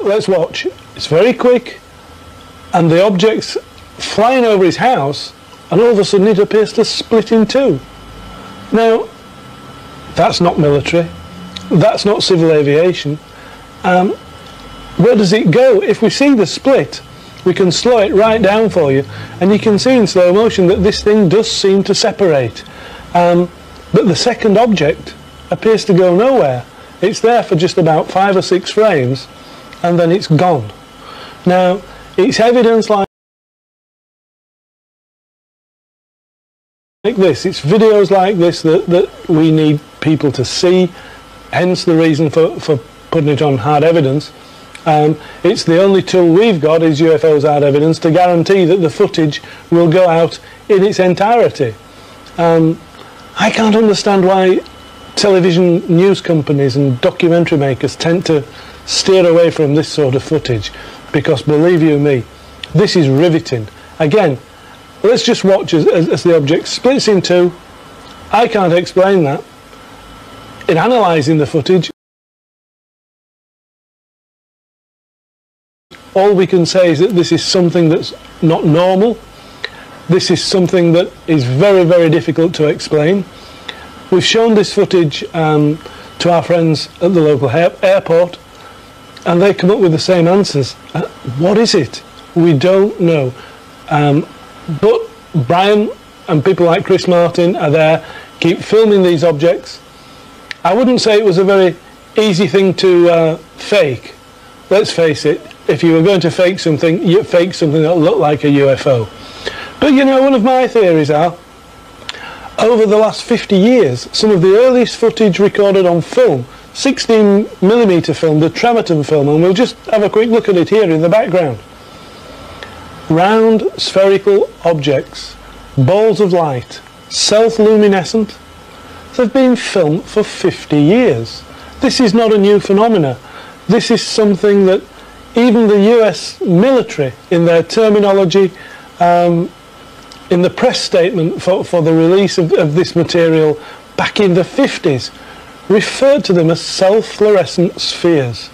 let's watch. It's very quick, and the object's flying over his house, and all of a sudden it appears to split in two. Now, that's not military. That's not civil aviation. Um, where does it go? If we see the split, we can slow it right down for you, and you can see in slow motion that this thing does seem to separate. Um, but the second object appears to go nowhere. It's there for just about five or six frames, and then it's gone. Now, it's evidence like this. It's videos like this that, that we need people to see, hence the reason for, for putting it on hard evidence. Um, it's the only tool we've got is UFOs hard evidence to guarantee that the footage will go out in its entirety. Um, I can't understand why television news companies and documentary makers tend to steer away from this sort of footage because believe you me, this is riveting. Again, let's just watch as, as, as the object splits in two. I can't explain that. In analysing the footage, all we can say is that this is something that's not normal. This is something that is very, very difficult to explain. We've shown this footage um, to our friends at the local airport and they come up with the same answers. Uh, what is it? We don't know. Um, but Brian and people like Chris Martin are there, keep filming these objects. I wouldn't say it was a very easy thing to uh, fake. Let's face it, if you were going to fake something, you fake something that looked like a UFO. But you know, one of my theories are, over the last 50 years, some of the earliest footage recorded on film, 16 millimeter film, the Tremonton film, and we'll just have a quick look at it here in the background. Round spherical objects, balls of light, self-luminescent, they've been filmed for 50 years. This is not a new phenomenon. This is something that even the US military, in their terminology, um, in the press statement for, for the release of, of this material back in the 50s, referred to them as self-fluorescent spheres,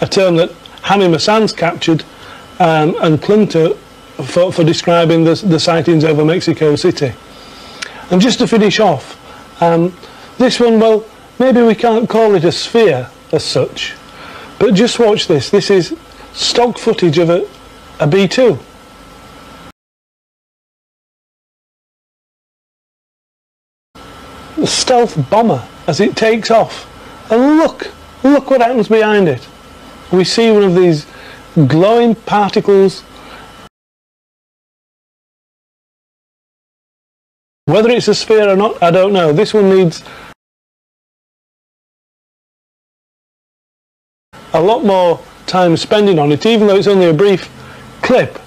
a term that Jaime Maussan's captured um, and clung to for, for describing the, the, sightings over Mexico City. And just to finish off, um, this one, well, maybe we can't call it a sphere as such, but just watch this. This is stock footage of a, a B-2. The stealth bomber as it takes off. And look, look what happens behind it. We see one of these glowing particles. Whether it's a sphere or not, I don't know. This one needs a lot more time spending on it, even though it's only a brief clip.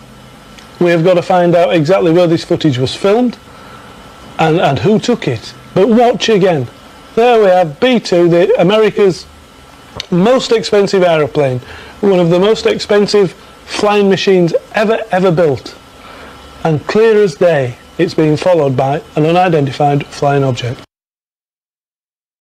We have got to find out exactly where this footage was filmed and, and who took it. But watch again. There we have B-2, the America's most expensive aeroplane, one of the most expensive flying machines ever, ever built. And clear as day, it's being followed by an unidentified flying object.